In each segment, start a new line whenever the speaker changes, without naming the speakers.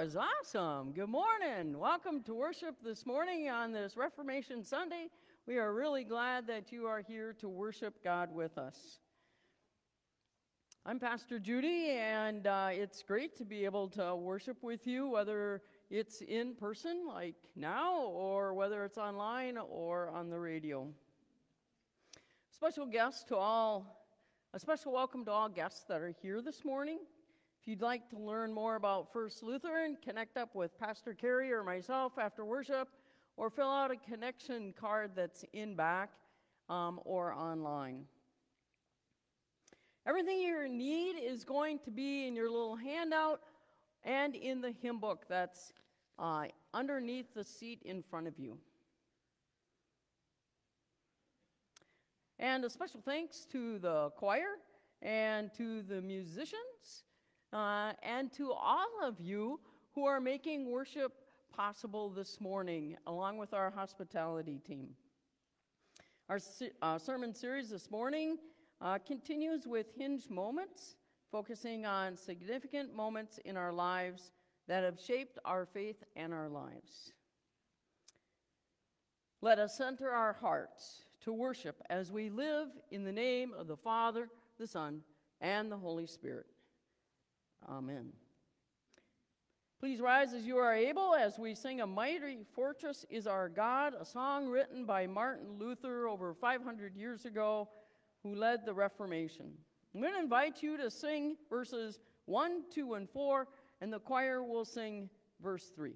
is awesome. Good morning. Welcome to worship this morning on this Reformation Sunday. We are really glad that you are here to worship God with us. I'm Pastor Judy, and uh, it's great to be able to worship with you, whether it's in person like now, or whether it's online or on the radio. Special guests to all, a special welcome to all guests that are here this morning. You'd like to learn more about First Lutheran, connect up with Pastor Kerry or myself after worship, or fill out a connection card that's in back um, or online. Everything you need is going to be in your little handout and in the hymn book that's uh, underneath the seat in front of you. And a special thanks to the choir and to the musicians uh, and to all of you who are making worship possible this morning, along with our hospitality team. Our uh, sermon series this morning uh, continues with Hinge Moments, focusing on significant moments in our lives that have shaped our faith and our lives. Let us center our hearts to worship as we live in the name of the Father, the Son, and the Holy Spirit. Amen. Please rise as you are able as we sing A Mighty Fortress is Our God, a song written by Martin Luther over 500 years ago, who led the Reformation. I'm going to invite you to sing verses 1, 2, and 4, and the choir will sing verse 3.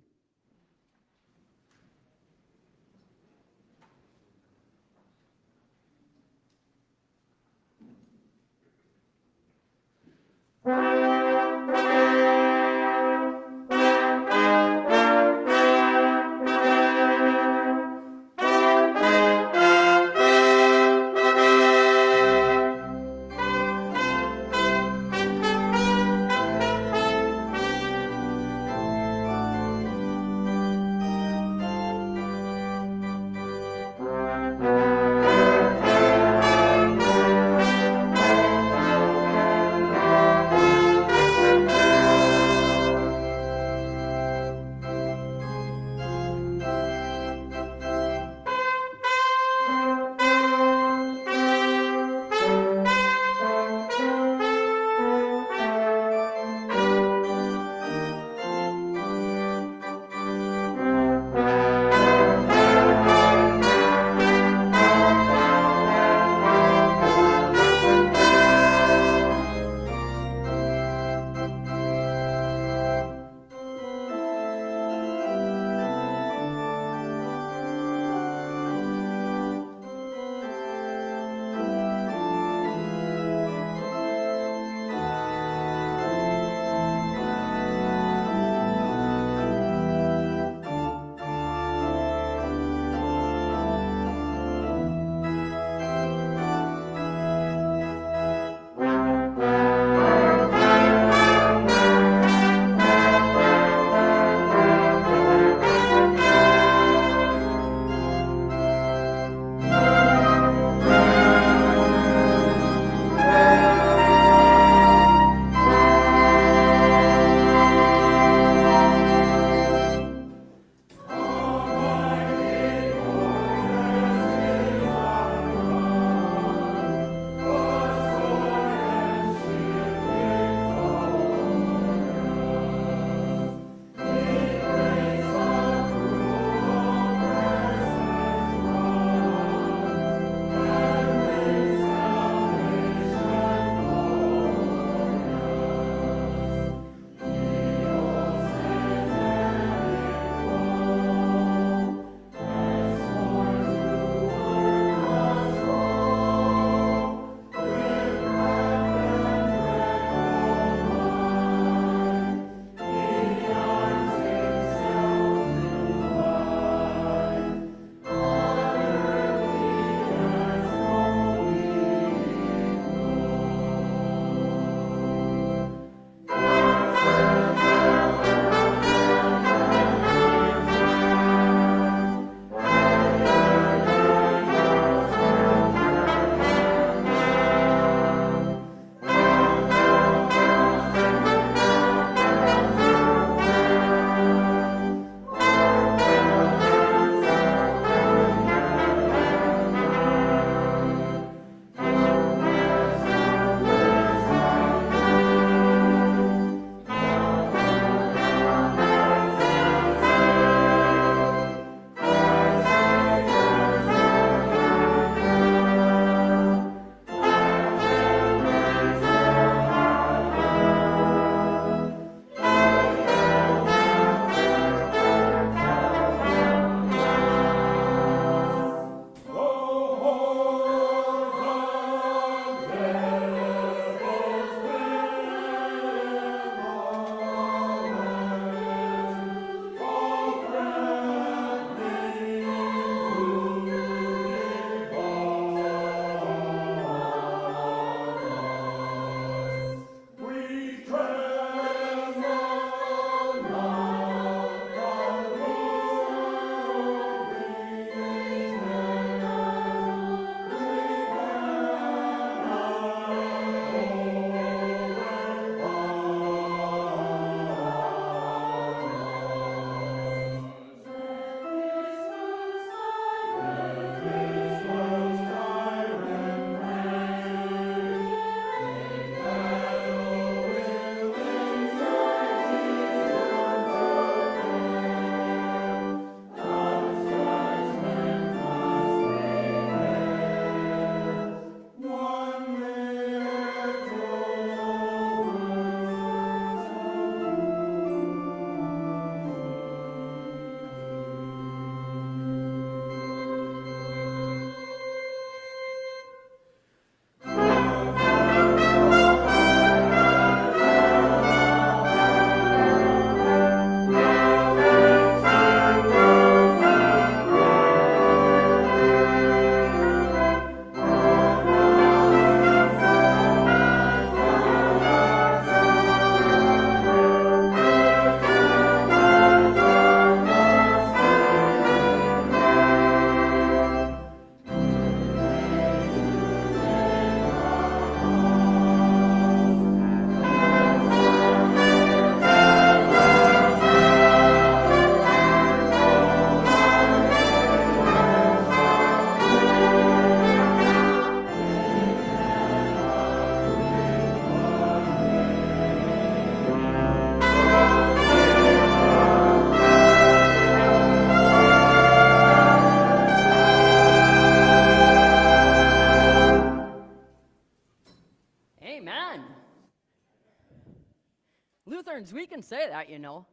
Can say that, you know.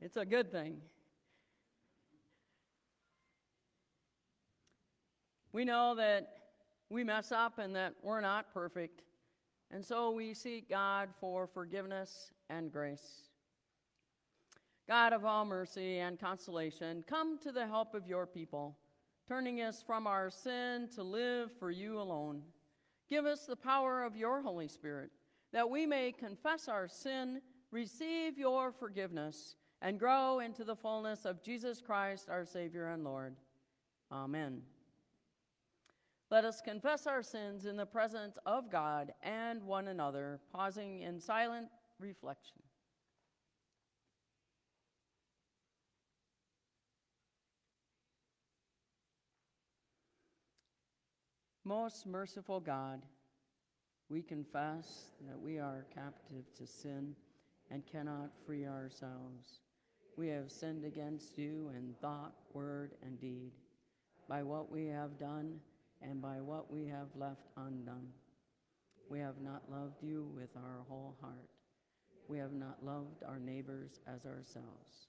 It's a good thing. We know that we mess up and that we're not perfect, and so we seek God for forgiveness and grace. God of all mercy and consolation, come to the help of your people, turning us from our sin to live for you alone. Give us the power of your Holy Spirit, that we may confess our sin, receive your forgiveness, and grow into the fullness of Jesus Christ, our Savior and Lord. Amen. Let us confess our sins in the presence of God and one another, pausing in silent reflection. Most merciful God, we confess that we are captive to sin and cannot free ourselves. We have sinned against you in thought, word, and deed, by what we have done and by what we have left undone. We have not loved you with our whole heart. We have not loved our neighbors as ourselves.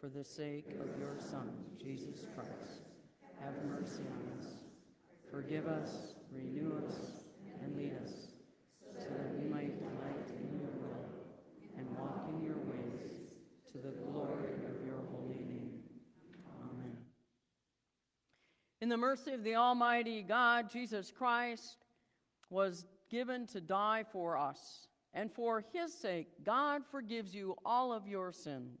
For the sake of your Son, Jesus Christ, have mercy on us Forgive us, renew us, and lead us, so that we might delight in your will and walk in your ways to the glory of your holy name. Amen. In the mercy of the Almighty God, Jesus Christ was given to die for us, and for his sake, God forgives you all of your sins.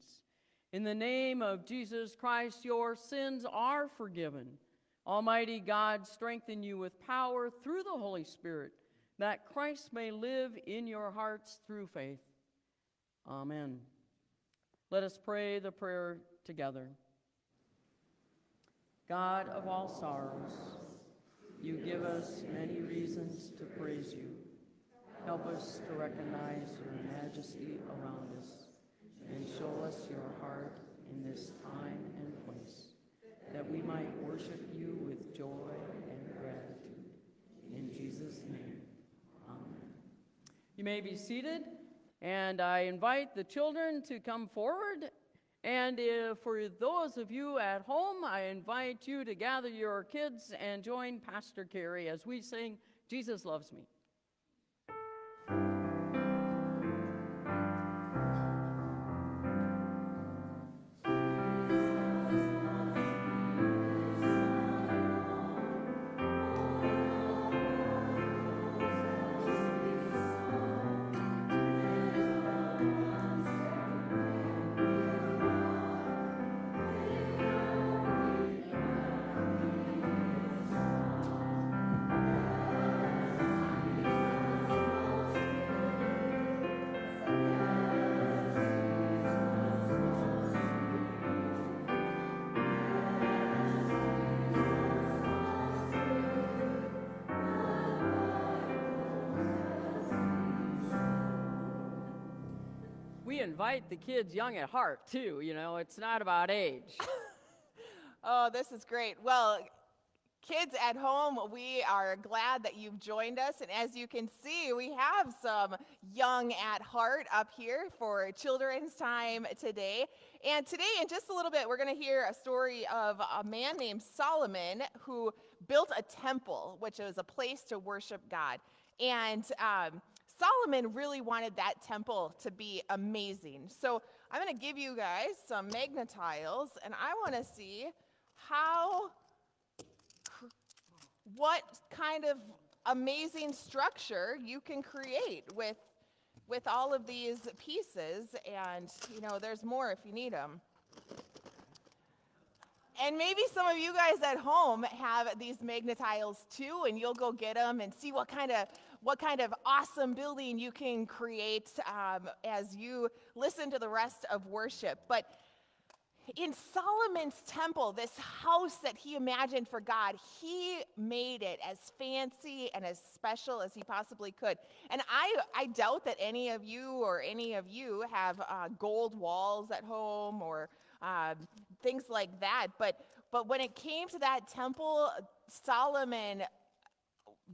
In the name of Jesus Christ, your sins are forgiven Almighty God, strengthen you with power through the Holy Spirit, that Christ may live in your hearts through faith. Amen. Let us pray the prayer together. God of all sorrows, you give us many reasons to praise you. Help us to recognize your majesty around us and show us your heart in this time and place that we might worship you with joy and gratitude. In Jesus' name, amen. You may be seated, and I invite the children to come forward. And if, for those of you at home, I invite you to gather your kids and join Pastor Carey as we sing, Jesus Loves Me. Invite the kids young at heart, too. You know, it's not about age.
oh, this is great. Well, kids at home, we are glad that you've joined us. And as you can see, we have some young at heart up here for children's time today. And today, in just a little bit, we're going to hear a story of a man named Solomon who built a temple, which was a place to worship God. And um, Solomon really wanted that temple to be amazing. So I'm going to give you guys some magnetiles, and I want to see how, what kind of amazing structure you can create with, with all of these pieces. And, you know, there's more if you need them. And maybe some of you guys at home have these magnetiles too, and you'll go get them and see what kind of what kind of awesome building you can create um, as you listen to the rest of worship. But in Solomon's temple, this house that he imagined for God, he made it as fancy and as special as he possibly could. And I, I doubt that any of you or any of you have uh, gold walls at home or uh, things like that. But, but when it came to that temple, Solomon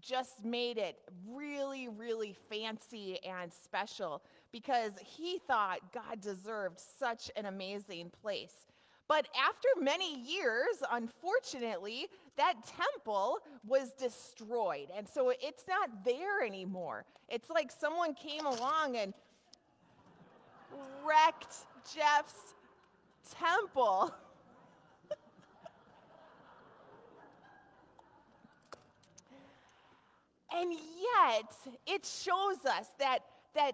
just made it really, really fancy and special because he thought God deserved such an amazing place. But after many years, unfortunately, that temple was destroyed. And so it's not there anymore. It's like someone came along and wrecked Jeff's temple. and yet, it shows us that, that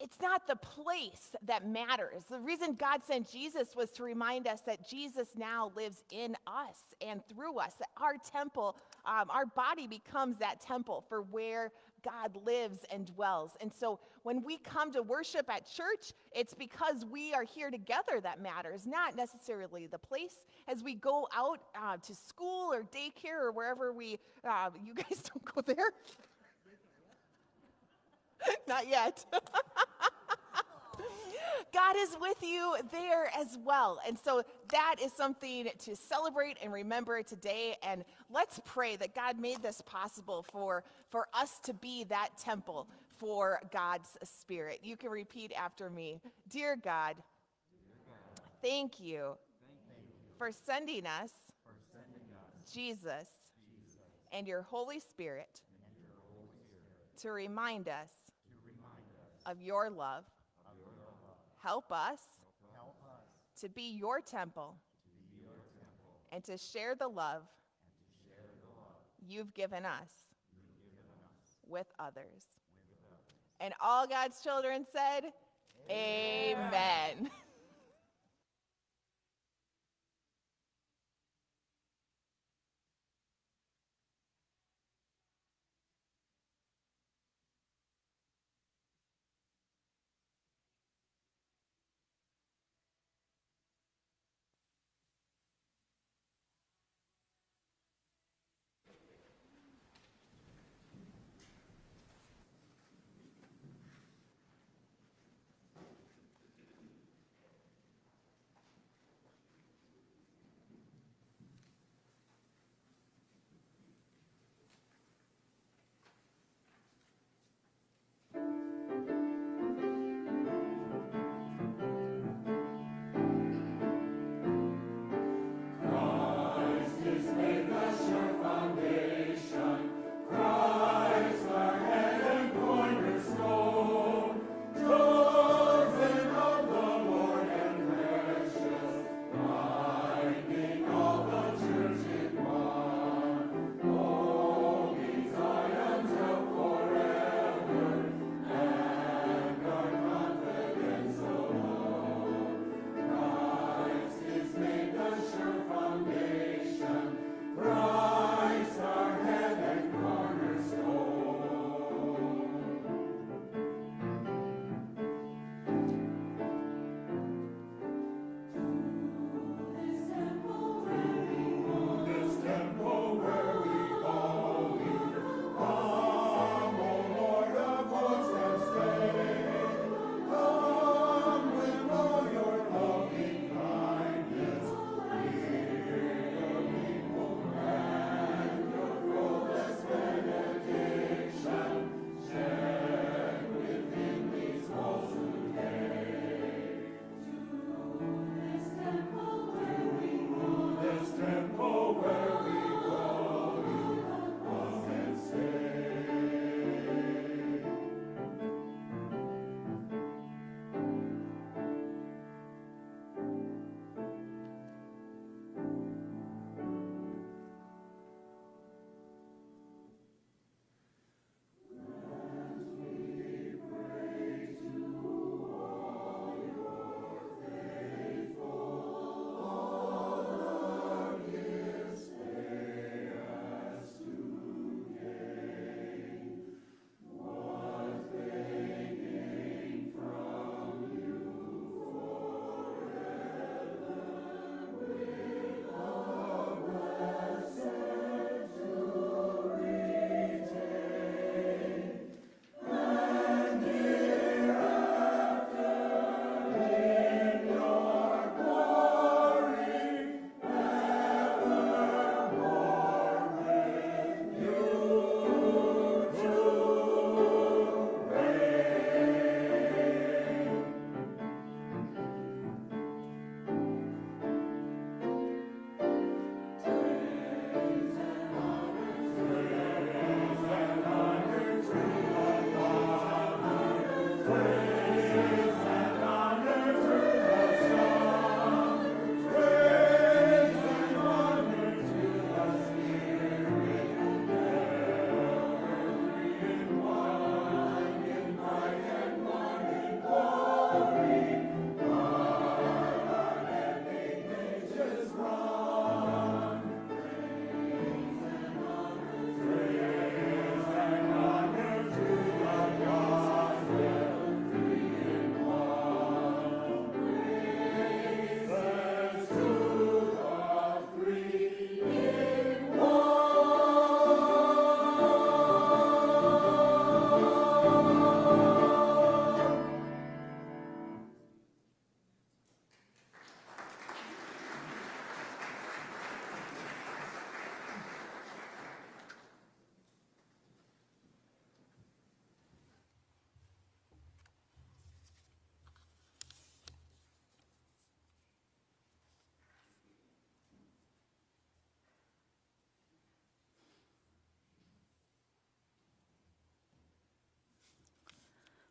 it's not the place that matters. The reason God sent Jesus was to remind us that Jesus now lives in us and through us. That our temple, um, our body becomes that temple for where God lives and dwells. And so when we come to worship at church, it's because we are here together that matters, not necessarily the place. As we go out uh, to school or daycare or wherever we, uh, you guys don't go there. Not yet. God is with you there as well. And so that is something to celebrate and remember today. And let's pray that God made this possible for, for us to be that temple for God's Spirit. You can repeat after me Dear God, thank you for sending us Jesus and your Holy Spirit to remind us of your love. Help us to be your temple and to share the love you've given us with others. And all God's children said, Amen.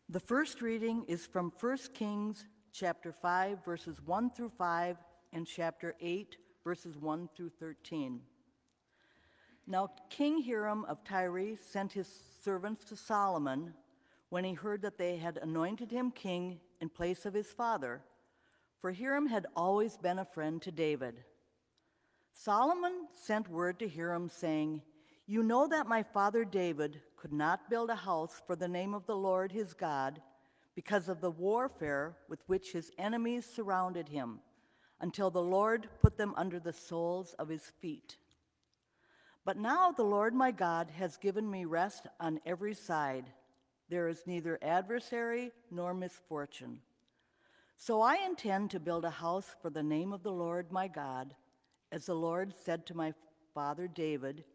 The first reading is from 1 Kings chapter 5 verses 1 through 5 and chapter 8 verses 1 through 13. Now King Hiram of Tyre sent his servants to Solomon when he heard that they had anointed him king in place of his father, for Hiram had always been a friend to David. Solomon sent word to Hiram saying, You know that my father David could not build a house for the name of the Lord his God because of the warfare with which his enemies surrounded him, until the Lord put them under the soles of his feet. But now the Lord my God has given me rest on every side. There is neither adversary nor misfortune. So I intend to build a house for the name of the Lord my God, as the Lord said to my father David,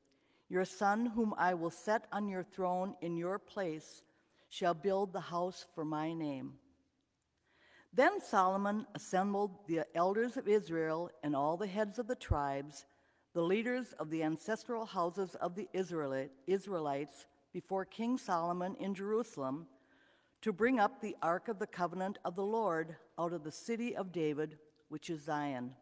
Your son, whom I will set on your throne in your place, shall build the house for my name. Then Solomon assembled the elders of Israel and all the heads of the tribes, the leaders of the ancestral houses of the Israelites, before King Solomon in Jerusalem to bring up the ark of the covenant of the Lord out of the city of David, which is Zion.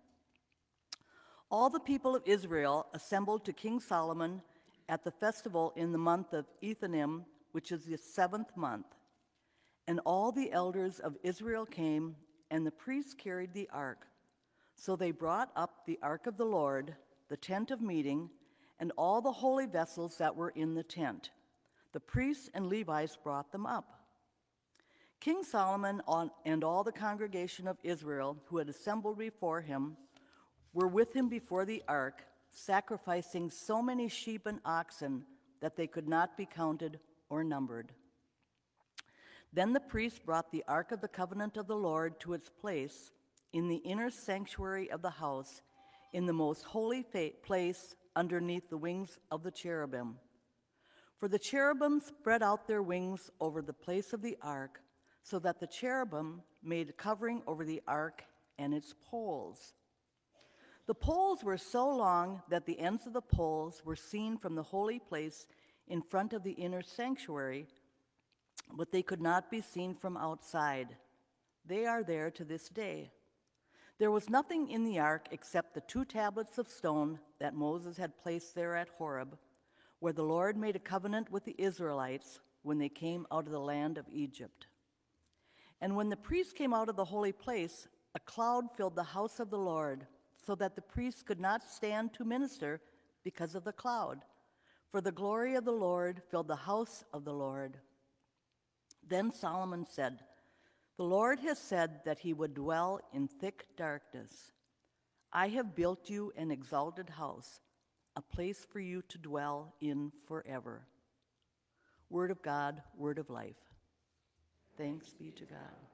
All the people of Israel assembled to King Solomon at the festival in the month of Ethanim, which is the seventh month. And all the elders of Israel came, and the priests carried the ark. So they brought up the ark of the Lord, the tent of meeting, and all the holy vessels that were in the tent. The priests and Levites brought them up. King Solomon and all the congregation of Israel who had assembled before him were with him before the ark, sacrificing so many sheep and oxen that they could not be counted or numbered. Then the priest brought the ark of the covenant of the Lord to its place in the inner sanctuary of the house, in the most holy place underneath the wings of the cherubim. For the cherubim spread out their wings over the place of the ark, so that the cherubim made a covering over the ark and its poles. The poles were so long that the ends of the poles were seen from the holy place in front of the inner sanctuary, but they could not be seen from outside. They are there to this day. There was nothing in the ark except the two tablets of stone that Moses had placed there at Horeb where the Lord made a covenant with the Israelites when they came out of the land of Egypt. And when the priests came out of the holy place, a cloud filled the house of the Lord, so that the priests could not stand to minister because of the cloud. For the glory of the Lord filled the house of the Lord. Then Solomon said, The Lord has said that he would dwell in thick darkness. I have built you an exalted house a place for you to dwell in forever. Word of God, word of life. Thanks be to God.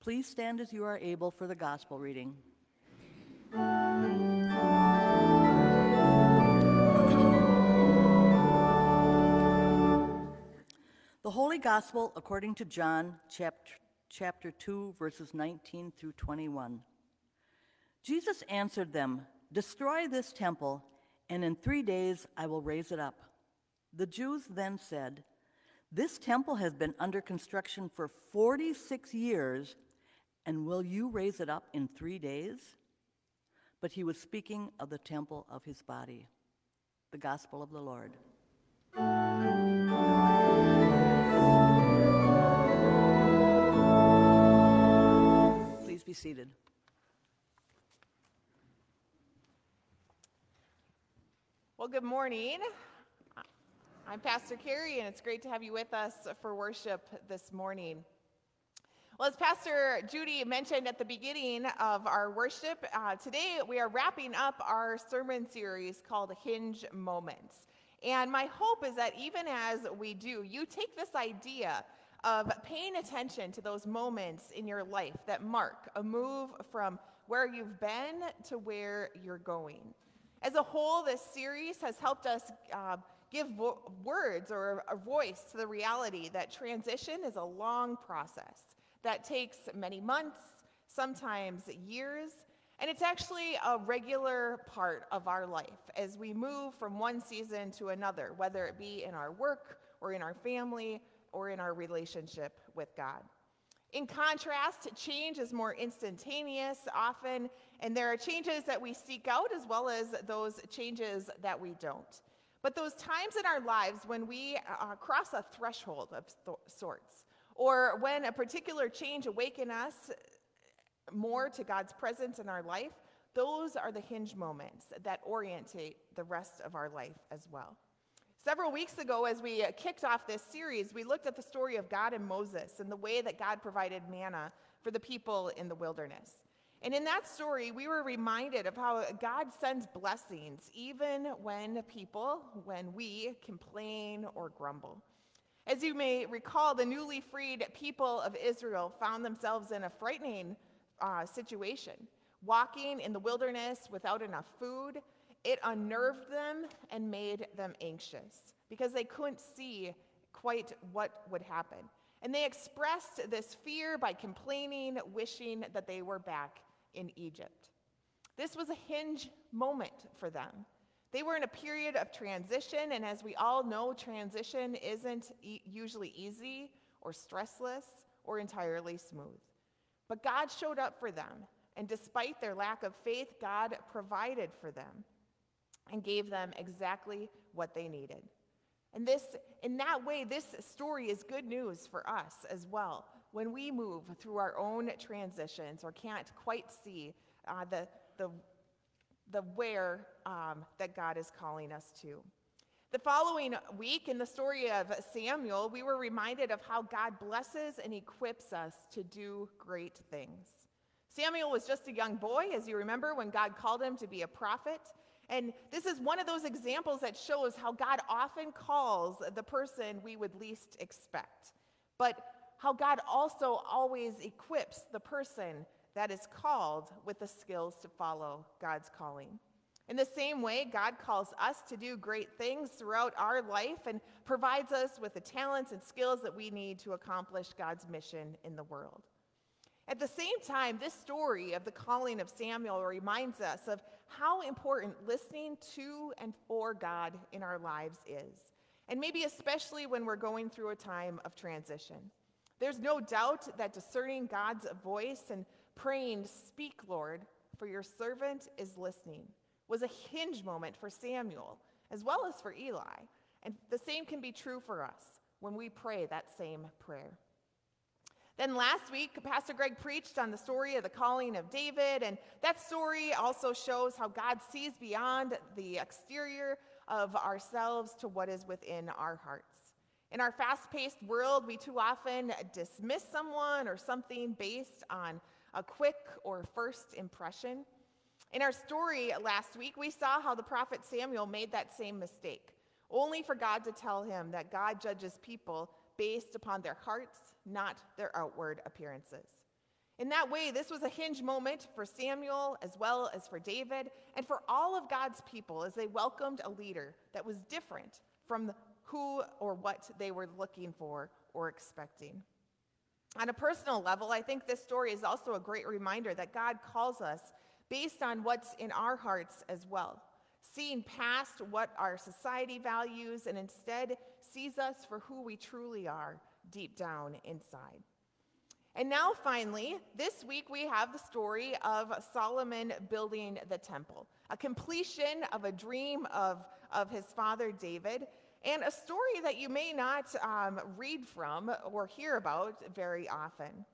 Please stand as you are able for the gospel reading. The Holy Gospel according to John, chapter, chapter 2, verses 19 through 21. Jesus answered them Destroy this temple and in three days I will raise it up. The Jews then said, This temple has been under construction for 46 years, and will you raise it up in three days? But he was speaking of the temple of his body. The Gospel of the Lord. Please be seated.
Well, good morning. I'm Pastor Carrie, and it's great to have you with us for worship this morning. Well, as Pastor Judy mentioned at the beginning of our worship, uh, today we are wrapping up our sermon series called Hinge Moments. And my hope is that even as we do, you take this idea of paying attention to those moments in your life that mark a move from where you've been to where you're going. As a whole, this series has helped us uh, give vo- words or a voice to the reality that transition is a long process that takes many months, sometimes years, and it's actually a regular part of our life as we move from one season to another, whether it be in our work or in our family or in our relationship with God. In contrast, change is more instantaneous often, and there are changes that we seek out as well as those changes that we don't. But those times in our lives when we uh, cross a threshold of th- sorts, or when a particular change awaken us more to God's presence in our life, those are the hinge moments that orientate the rest of our life as well. Several weeks ago, as we kicked off this series, we looked at the story of God and Moses and the way that God provided manna for the people in the wilderness. And in that story, we were reminded of how God sends blessings even when people, when we complain or grumble. As you may recall, the newly freed people of Israel found themselves in a frightening uh, situation, walking in the wilderness without enough food it unnerved them and made them anxious because they couldn't see quite what would happen. And they expressed this fear by complaining, wishing that they were back in Egypt. This was a hinge moment for them. They were in a period of transition, and as we all know, transition isn't e- usually easy or stressless or entirely smooth. But God showed up for them, and despite their lack of faith, God provided for them and gave them exactly what they needed. And this, in that way, this story is good news for us as well when we move through our own transitions or can't quite see uh, the, the, the where um, that God is calling us to. The following week, in the story of Samuel, we were reminded of how God blesses and equips us to do great things. Samuel was just a young boy, as you remember, when God called him to be a prophet. And this is one of those examples that shows how God often calls the person we would least expect, but how God also always equips the person that is called with the skills to follow God's calling. In the same way, God calls us to do great things throughout our life and provides us with the talents and skills that we need to accomplish God's mission in the world. At the same time, this story of the calling of Samuel reminds us of how important listening to and for God in our lives is, and maybe especially when we're going through a time of transition. There's no doubt that discerning God's voice and praying, Speak, Lord, for your servant is listening, was a hinge moment for Samuel as well as for Eli. And the same can be true for us when we pray that same prayer. Then last week, Pastor Greg preached on the story of the calling of David, and that story also shows how God sees beyond the exterior of ourselves to what is within our hearts. In our fast paced world, we too often dismiss someone or something based on a quick or first impression. In our story last week, we saw how the prophet Samuel made that same mistake, only for God to tell him that God judges people based upon their hearts, not their outward appearances. In that way, this was a hinge moment for Samuel as well as for David and for all of God's people as they welcomed a leader that was different from who or what they were looking for or expecting. On a personal level, I think this story is also a great reminder that God calls us based on what's in our hearts as well seeing past what our society values and instead sees us for who we truly are deep down inside. And now, finally, this week we have the story of Solomon building the temple, a completion of a dream of, of his father David, and a story that you may not um, read from or hear about very often.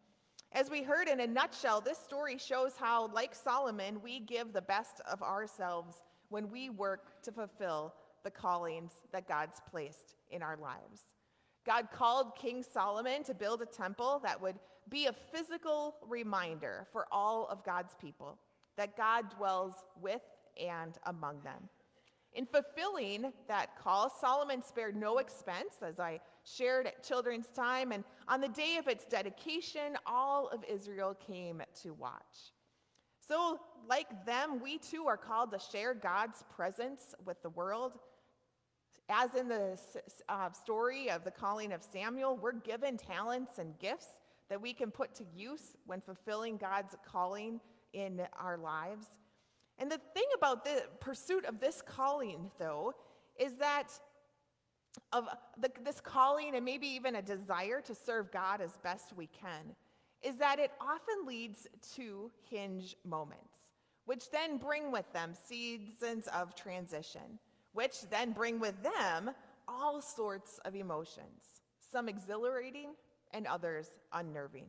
As we heard in a nutshell, this story shows how, like Solomon, we give the best of ourselves when we work to fulfill the callings that God's placed in our lives. God called King Solomon to build a temple that would be a physical reminder for all of God's people that God dwells with and among them. In fulfilling that call, Solomon spared no expense, as I shared at children's time, and on the day of its dedication, all of Israel came to watch. So, like them, we too are called to share God's presence with the world. As in the uh, story of the calling of Samuel, we're given talents and gifts that we can put to use when fulfilling God's calling in our lives. And the thing about the pursuit of this calling, though, is that of the, this calling and maybe even a desire to serve God as best we can is that it often leads to hinge moments, which then bring with them seasons of transition, which then bring with them all sorts of emotions, some exhilarating and others unnerving.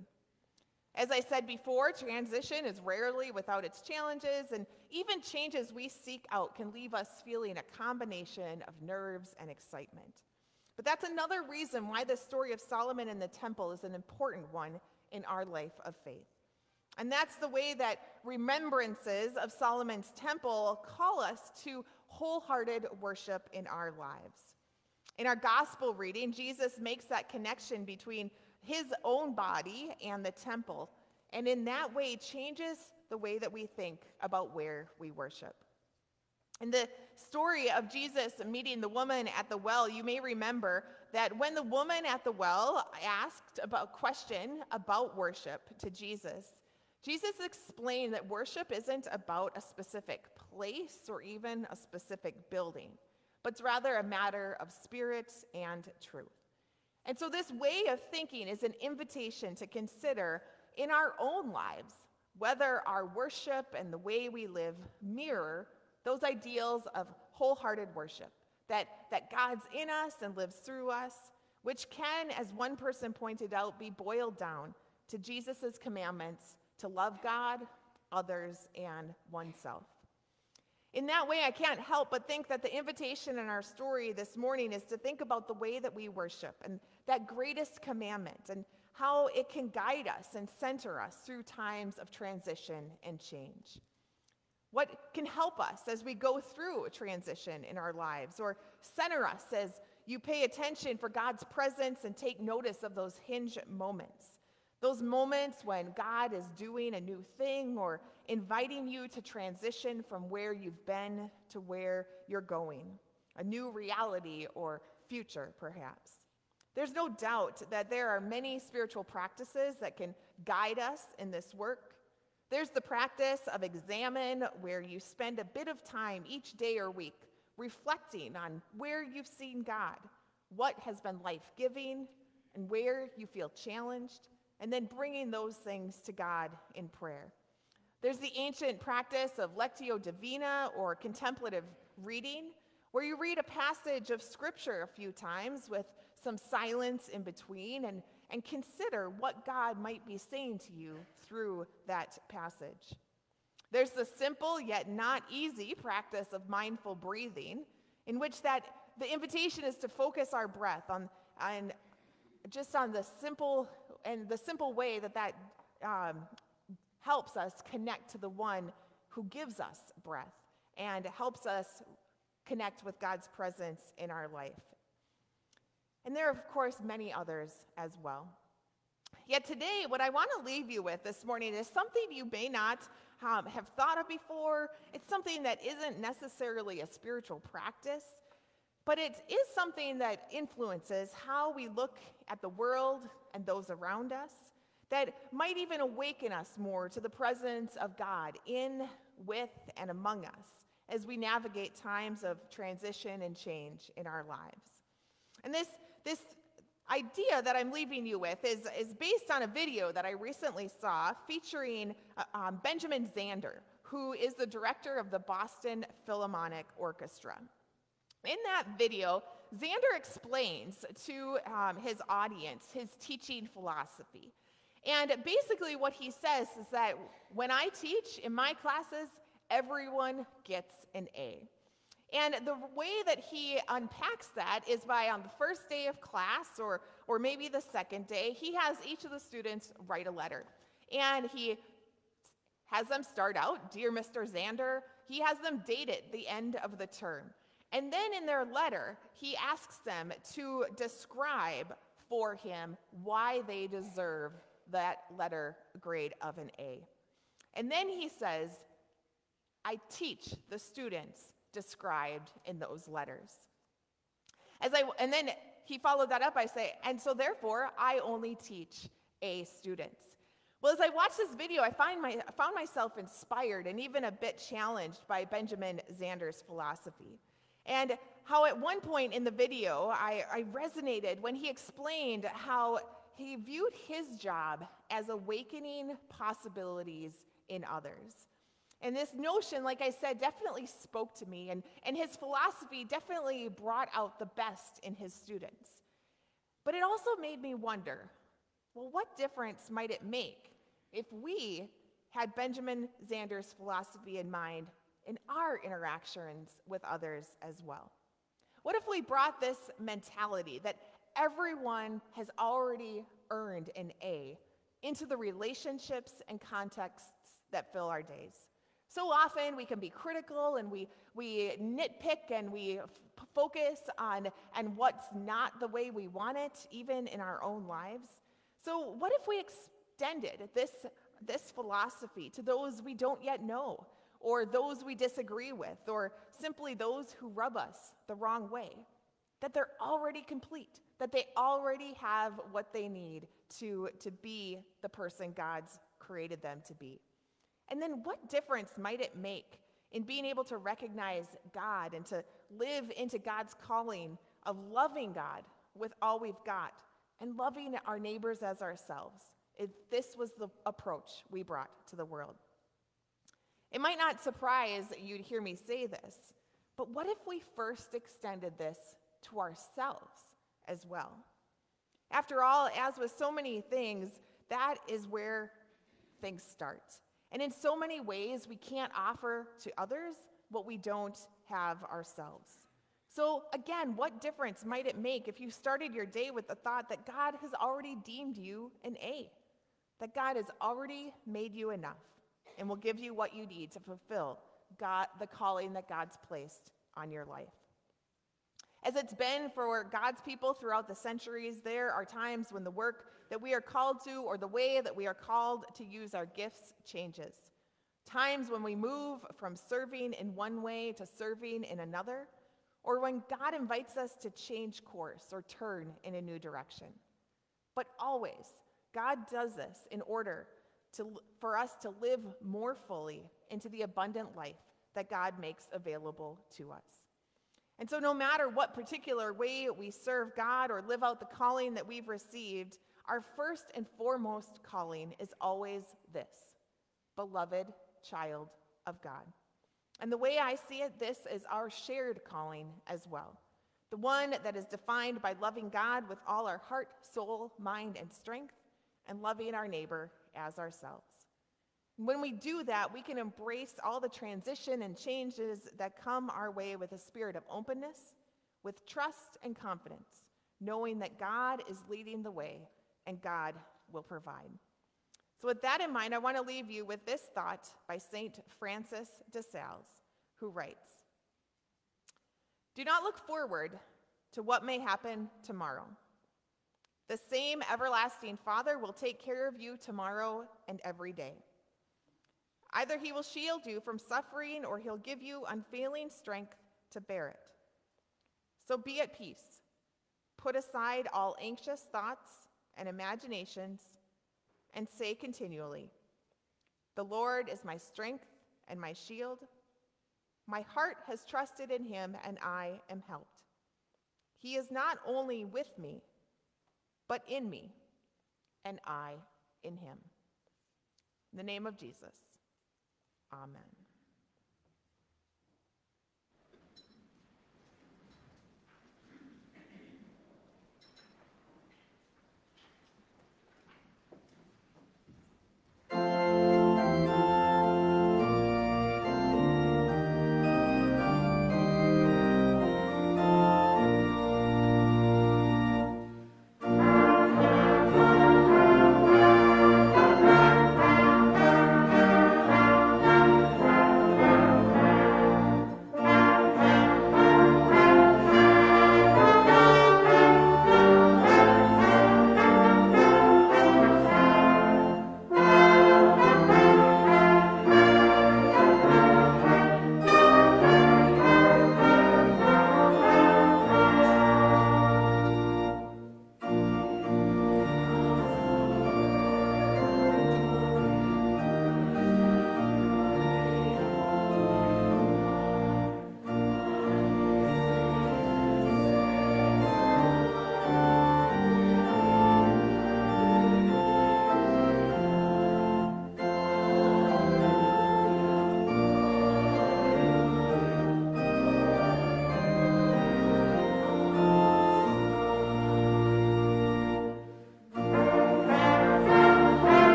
As I said before, transition is rarely without its challenges, and even changes we seek out can leave us feeling a combination of nerves and excitement. But that's another reason why the story of Solomon and the temple is an important one in our life of faith. And that's the way that remembrances of Solomon's temple call us to wholehearted worship in our lives. In our gospel reading, Jesus makes that connection between his own body and the temple, and in that way changes the way that we think about where we worship. In the story of Jesus meeting the woman at the well, you may remember that when the woman at the well asked about a question about worship to Jesus, Jesus explained that worship isn't about a specific place or even a specific building, but it's rather a matter of spirit and truth. And so, this way of thinking is an invitation to consider in our own lives whether our worship and the way we live mirror those ideals of wholehearted worship that, that God's in us and lives through us, which can, as one person pointed out, be boiled down to Jesus' commandments to love God, others, and oneself. In that way, I can't help but think that the invitation in our story this morning is to think about the way that we worship and that greatest commandment and how it can guide us and center us through times of transition and change. What can help us as we go through a transition in our lives or center us as you pay attention for God's presence and take notice of those hinge moments? Those moments when God is doing a new thing or inviting you to transition from where you've been to where you're going, a new reality or future, perhaps. There's no doubt that there are many spiritual practices that can guide us in this work. There's the practice of examen, where you spend a bit of time each day or week reflecting on where you've seen God, what has been life giving, and where you feel challenged, and then bringing those things to God in prayer. There's the ancient practice of lectio divina or contemplative reading, where you read a passage of scripture a few times with some silence in between and, and consider what God might be saying to you through that passage. There's the simple yet not easy practice of mindful breathing, in which that the invitation is to focus our breath on, on just on the simple and the simple way that that um, helps us connect to the one who gives us breath and helps us connect with God's presence in our life. And there are, of course, many others as well. Yet today, what I want to leave you with this morning is something you may not um, have thought of before. It's something that isn't necessarily a spiritual practice, but it is something that influences how we look at the world and those around us, that might even awaken us more to the presence of God in, with, and among us as we navigate times of transition and change in our lives. And this this idea that I'm leaving you with is, is based on a video that I recently saw featuring uh, um, Benjamin Zander, who is the director of the Boston Philharmonic Orchestra. In that video, Zander explains to um, his audience his teaching philosophy. And basically, what he says is that when I teach in my classes, everyone gets an A. And the way that he unpacks that is by on the first day of class or, or maybe the second day, he has each of the students write a letter. And he has them start out, Dear Mr. Zander. He has them date it the end of the term. And then in their letter, he asks them to describe for him why they deserve that letter grade of an A. And then he says, I teach the students described in those letters. As I, and then he followed that up by saying, and so therefore I only teach A students. Well, as I watched this video, I, find my, I found myself inspired and even a bit challenged by Benjamin Zander's philosophy. And how at one point in the video, I, I resonated when he explained how he viewed his job as awakening possibilities in others. And this notion, like I said, definitely spoke to me, and, and his philosophy definitely brought out the best in his students. But it also made me wonder well, what difference might it make if we had Benjamin Zander's philosophy in mind in our interactions with others as well? What if we brought this mentality that everyone has already earned an A into the relationships and contexts that fill our days? So often we can be critical and we, we nitpick and we f- focus on and what's not the way we want it, even in our own lives. So, what if we extended this, this philosophy to those we don't yet know, or those we disagree with, or simply those who rub us the wrong way? That they're already complete, that they already have what they need to, to be the person God's created them to be. And then what difference might it make in being able to recognize God and to live into God's calling of loving God with all we've got and loving our neighbors as ourselves if this was the approach we brought to the world? It might not surprise you'd hear me say this, but what if we first extended this to ourselves as well? After all, as with so many things, that is where things start. And in so many ways, we can't offer to others what we don't have ourselves. So, again, what difference might it make if you started your day with the thought that God has already deemed you an A, that God has already made you enough and will give you what you need to fulfill God, the calling that God's placed on your life? As it's been for God's people throughout the centuries, there are times when the work that we are called to or the way that we are called to use our gifts changes. Times when we move from serving in one way to serving in another, or when God invites us to change course or turn in a new direction. But always, God does this in order to, for us to live more fully into the abundant life that God makes available to us. And so, no matter what particular way we serve God or live out the calling that we've received, our first and foremost calling is always this beloved child of God. And the way I see it, this is our shared calling as well. The one that is defined by loving God with all our heart, soul, mind, and strength, and loving our neighbor as ourselves. When we do that, we can embrace all the transition and changes that come our way with a spirit of openness, with trust and confidence, knowing that God is leading the way and God will provide. So, with that in mind, I want to leave you with this thought by St. Francis de Sales, who writes Do not look forward to what may happen tomorrow. The same everlasting Father will take care of you tomorrow and every day. Either he will shield you from suffering or he'll give you unfailing strength to bear it. So be at peace. Put aside all anxious thoughts and imaginations and say continually, The Lord is my strength and my shield. My heart has trusted in him, and I am helped. He is not only with me, but in me, and I in him. In the name of Jesus, amen.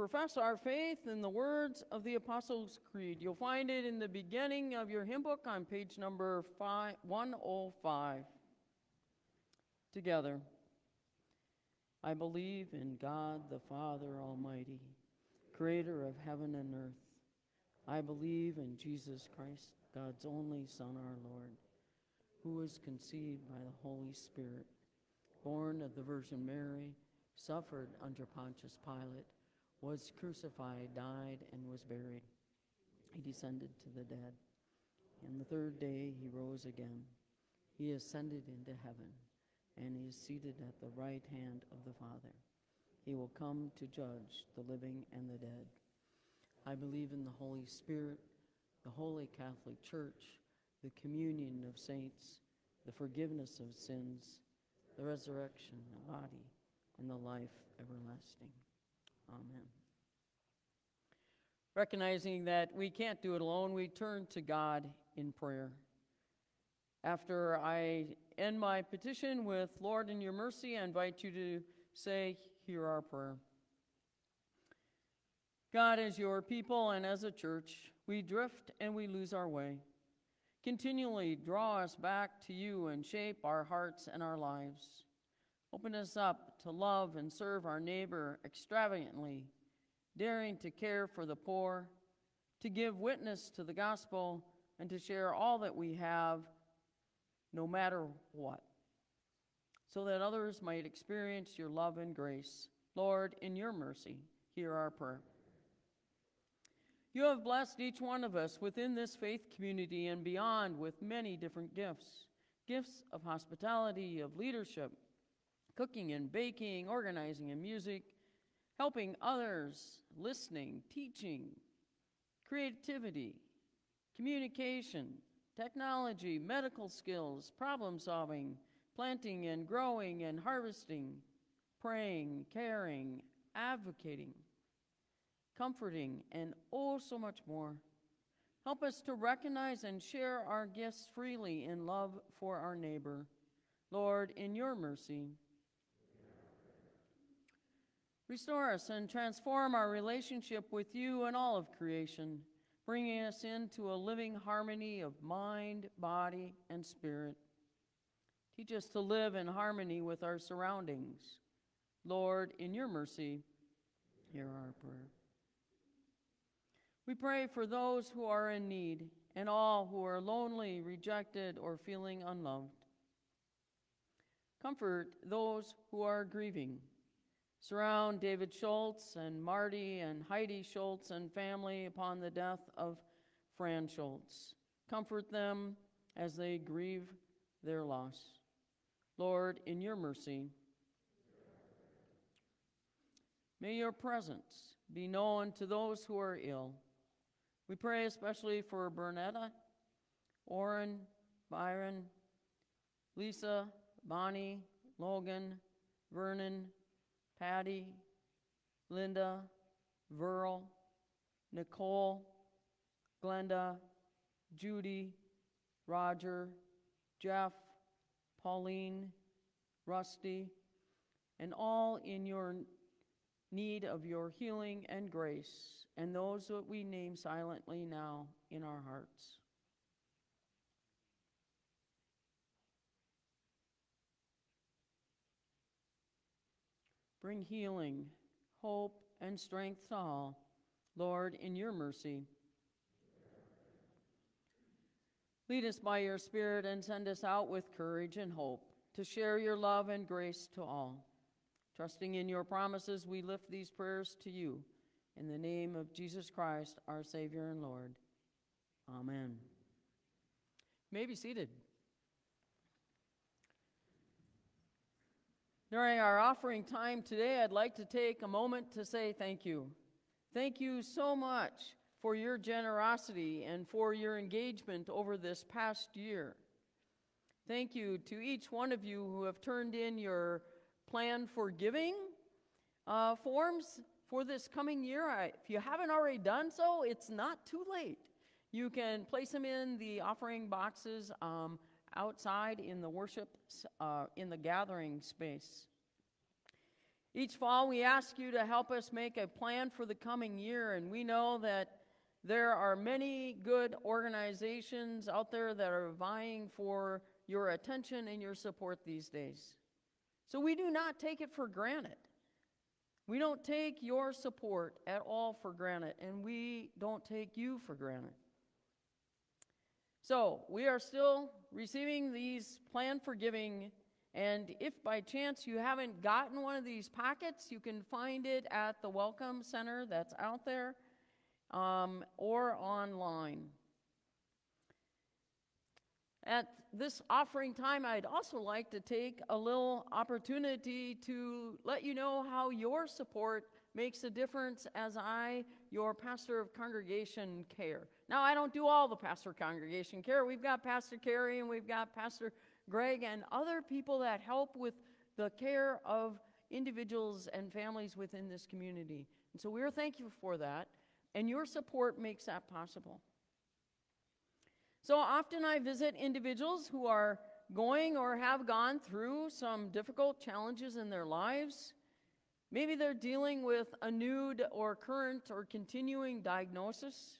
Profess our faith in the words of the Apostles' Creed. You'll find it in the beginning of your hymn book on page number five, 105. Together. I believe in God the Father Almighty, creator of heaven and earth. I believe in Jesus Christ, God's only Son, our Lord, who was conceived by the Holy Spirit, born of the Virgin Mary, suffered under Pontius Pilate, was crucified, died, and was buried. He descended to the dead. And the third day he rose again. He ascended into heaven and he is seated at the right hand of the Father. He will come to judge the living and the dead. I believe in the Holy Spirit, the Holy Catholic Church, the communion of saints, the forgiveness of sins, the resurrection of the body, and the life everlasting. Amen. Recognizing that we can't do it alone, we turn to God in prayer. After I end my petition with, Lord, in your mercy, I invite you to say, Hear our prayer. God, as your people and as a church, we drift and we lose our way. Continually draw us back to you and shape our hearts and our lives. Open us up to love and serve our neighbor extravagantly, daring to care for the poor, to give witness to the gospel, and to share all that we have no matter what, so that others might experience your love and grace. Lord, in your mercy, hear our prayer. You have blessed each one of us within this faith community and beyond with many different gifts gifts of hospitality, of leadership, cooking and baking, organizing and music, helping others, listening, teaching, creativity, communication, technology, medical skills, problem solving, planting and growing and harvesting, praying, caring, advocating, comforting, and oh, so much more. Help us to recognize and share our gifts freely in love for our neighbor. Lord, in your mercy, restore us and transform our relationship with you and all of creation bringing us into a living harmony of mind, body, and spirit. Teach us to live in harmony with our surroundings. Lord, in your mercy, hear our prayer. We pray for those who are in need and all who are lonely, rejected, or feeling unloved. Comfort those who are grieving Surround David Schultz and Marty and Heidi Schultz and family upon the death of Fran Schultz. Comfort them as they grieve their loss. Lord, in your mercy, may your presence be known to those who are ill. We pray especially for Bernetta, Orrin, Byron, Lisa, Bonnie, Logan, Vernon, Patty, Linda, Verl, Nicole, Glenda, Judy, Roger, Jeff, Pauline, Rusty, and all in your need of your healing and grace, and those that we name silently now in our hearts. Bring healing, hope, and strength to all. Lord, in your mercy. Lead us by your Spirit and send us out with courage and hope to share your love and grace to all. Trusting in your promises, we lift these prayers to you. In the name of Jesus Christ, our Savior and Lord. Amen. You may be seated. During our offering time today, I'd like to take a moment to say thank you. Thank you so much for your generosity and for your engagement over this past year. Thank you to each one of you who have turned in your plan for giving uh, forms for this coming year. I, if you haven't already done so, it's not too late. You can place them in the offering boxes um, outside in the worship, uh, in the gathering space. Each fall, we ask you to help us make a plan for the coming year, and we know that there are many good organizations out there that are vying for your attention and your support these days. So we do not take it for granted. We don't take your support at all for granted, and we don't take you for granted. So we are still receiving these plan for giving and if by chance you haven't gotten one of these packets, you can find it at the Welcome Center that's out there um, or online. At this offering time, I'd also like to take a little opportunity to let you know how your support makes a difference as I, your pastor of congregation care. Now, I don't do all the pastor congregation care. We've got Pastor Carey and we've got Pastor Greg, and other people that help with the care of individuals and families within this community. And so we're thankful for that, and your support makes that possible. So often I visit individuals who are going or have gone through some difficult challenges in their lives. Maybe they're dealing with a new or current or continuing diagnosis.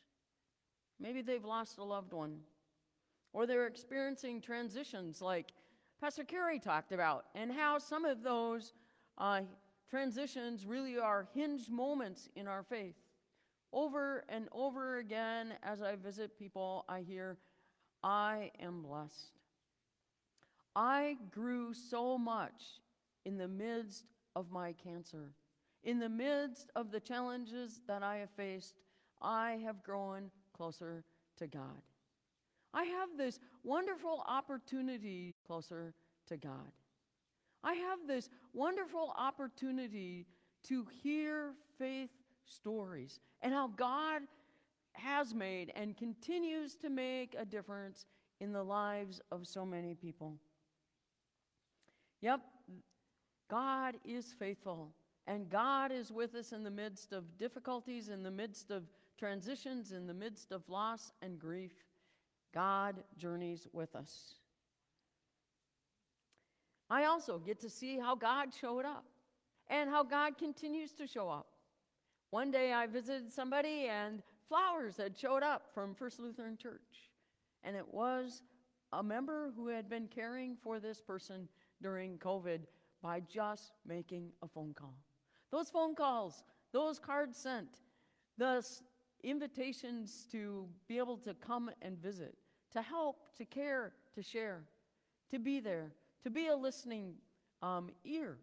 Maybe they've lost a loved one or they're experiencing transitions like Pastor Carey talked about, and how some of those uh, transitions really are hinge moments in our faith. Over and over again, as I visit people, I hear, I am blessed. I grew so much in the midst of my cancer. In the midst of the challenges that I have faced, I have grown closer to God. I have this wonderful opportunity closer to God. I have this wonderful opportunity to hear faith stories and how God has made and continues to make a difference in the lives of so many people. Yep, God is faithful, and God is with us in the midst of difficulties, in the midst of transitions, in the midst of loss and grief. God journeys with us. I also get to see how God showed up and how God continues to show up. One day I visited somebody and flowers had showed up from First Lutheran Church. And it was a member who had been caring for this person during COVID by just making a phone call. Those phone calls, those cards sent, the invitations to be able to come and visit, to help, to care, to share, to be there, to be a listening um, ear.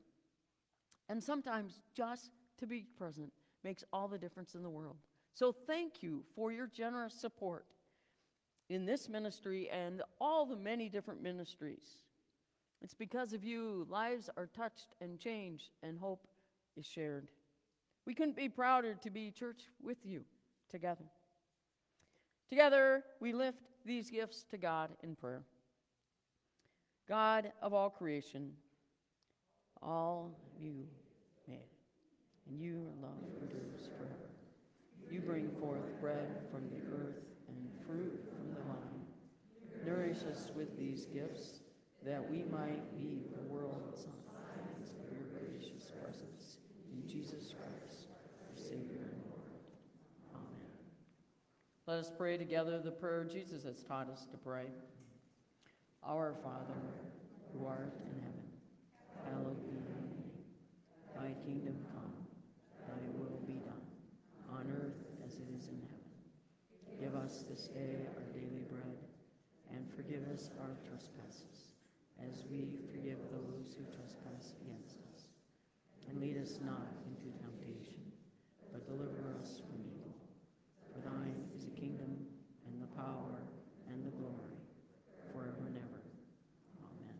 And sometimes just to be present makes all the difference in the world. So thank you for your generous support in this ministry and all the many different ministries. It's because of you lives are touched and changed and hope is shared. We couldn't be prouder to be church with you together. Together, we lift these gifts to God in prayer. God of all creation, all you made, and your love endures forever. You bring forth bread from the earth and fruit from the vine. Nourish us with these gifts that we might be the world's signs of your gracious presence. In Jesus Christ, our Savior and Lord. Amen. Let us pray together the prayer Jesus has taught us to pray. Our Father, who art in heaven, hallowed be thy name. Thy kingdom come, thy will be done, on earth as it is in heaven. Give us this day our daily bread, and forgive us our trespasses, as we forgive those who trespass against us. And lead us not into temptation, but deliver us from evil. For thine is the kingdom, and the power, and the glory, forever and ever. Amen.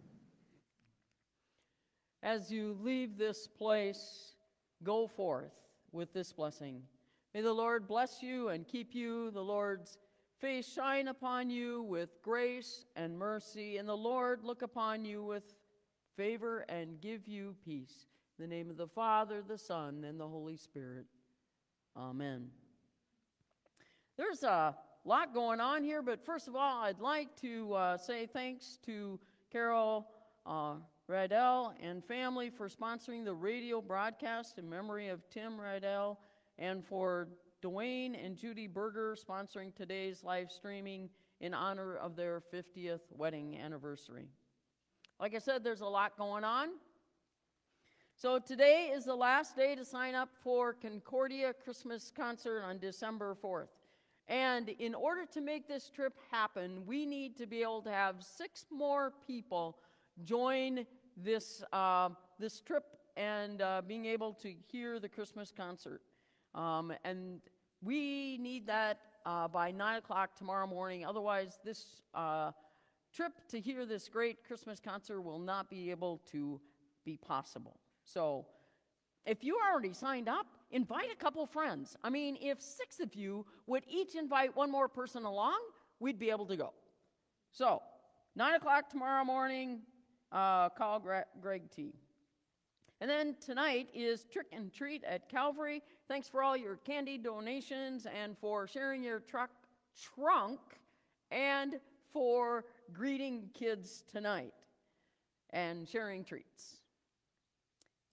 As you leave this place, go forth with this blessing. May the Lord bless you and keep you, the Lord's face shine upon you with grace and mercy, and the Lord look upon you with favor and give you peace. In the name of the Father, the Son, and the Holy Spirit. Amen. There's a lot going on here, but first of all, I'd like to uh, say thanks to Carol uh, Rydell and family for sponsoring the radio broadcast in memory of Tim Rydell, and for Dwayne and Judy Berger sponsoring today's live streaming in honor of their 50th wedding anniversary. Like I said, there's a lot going on. So today is the last day to sign up for Concordia Christmas concert on December 4th. And in order to make this trip happen, we need to be able to have six more people join this, uh, this trip and uh, being able to hear the Christmas concert. Um, and we need that uh, by 9 o'clock tomorrow morning. Otherwise, this uh, trip to hear this great Christmas concert will not be able to be possible. So, if you already signed up, invite a couple friends. I mean, if six of you would each invite one more person along, we'd be able to go. So, 9 o'clock tomorrow morning, uh, call Greg T. And then tonight is Trick and Treat at Calvary. Thanks for all your candy donations and for sharing your truck trunk and for greeting kids tonight and sharing treats.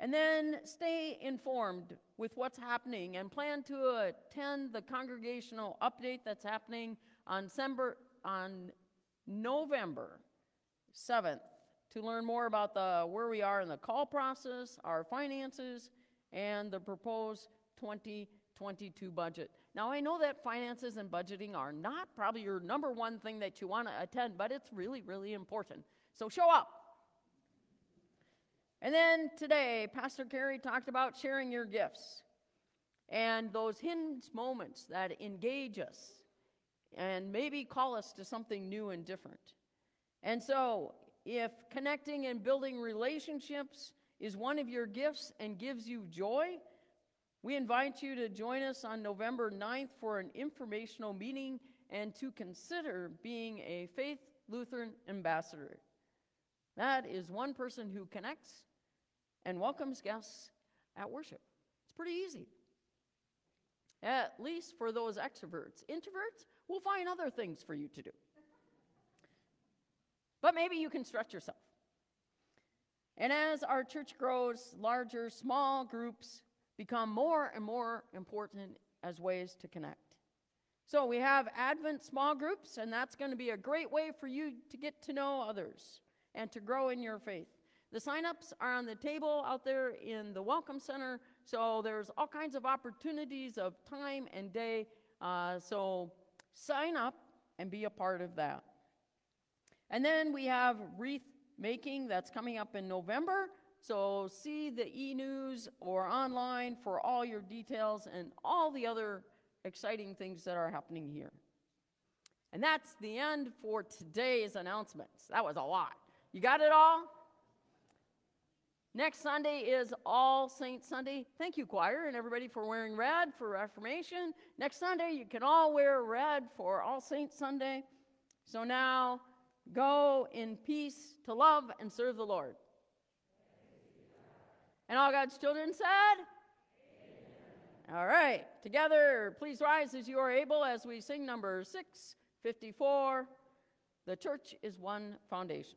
And then stay informed with what's happening and plan to attend the congregational update that's happening on, on November 7th to learn more about the, where we are in the call process, our finances, and the proposed 2022 budget. Now, I know that finances and budgeting are not probably your number one thing that you want to attend, but it's really, really important. So show up. And then today, Pastor Carey talked about sharing your gifts and those hidden moments that engage us and maybe call us to something new and different. And so, if connecting and building relationships is one of your gifts and gives you joy, we invite you to join us on November 9th for an informational meeting and to consider being a Faith Lutheran ambassador. That is one person who connects and welcomes guests at worship. It's pretty easy. At least for those extroverts. Introverts, we'll find other things for you to do. But maybe you can stretch yourself. And as our church grows larger, small groups become more and more important as ways to connect. So we have Advent small groups, and that's going to be a great way for you to get to know others and to grow in your faith. The sign-ups are on the table out there in the Welcome Center, so there's all kinds of opportunities of time and day. Uh, so sign up and be a part of that. And then we have wreath making that's coming up in November. So see the e news or online for all your details and all the other exciting things that are happening here. And that's the end for today's announcements. That was a lot. You got it all? Next Sunday is All Saints Sunday. Thank you, choir, and everybody for wearing red for Reformation. Next Sunday, you can all wear red for All Saints Sunday. So now, Go in peace to love and serve the Lord. And all God's children said, Amen. All right, together, please rise as you are able as we sing number 654 The Church is One Foundation.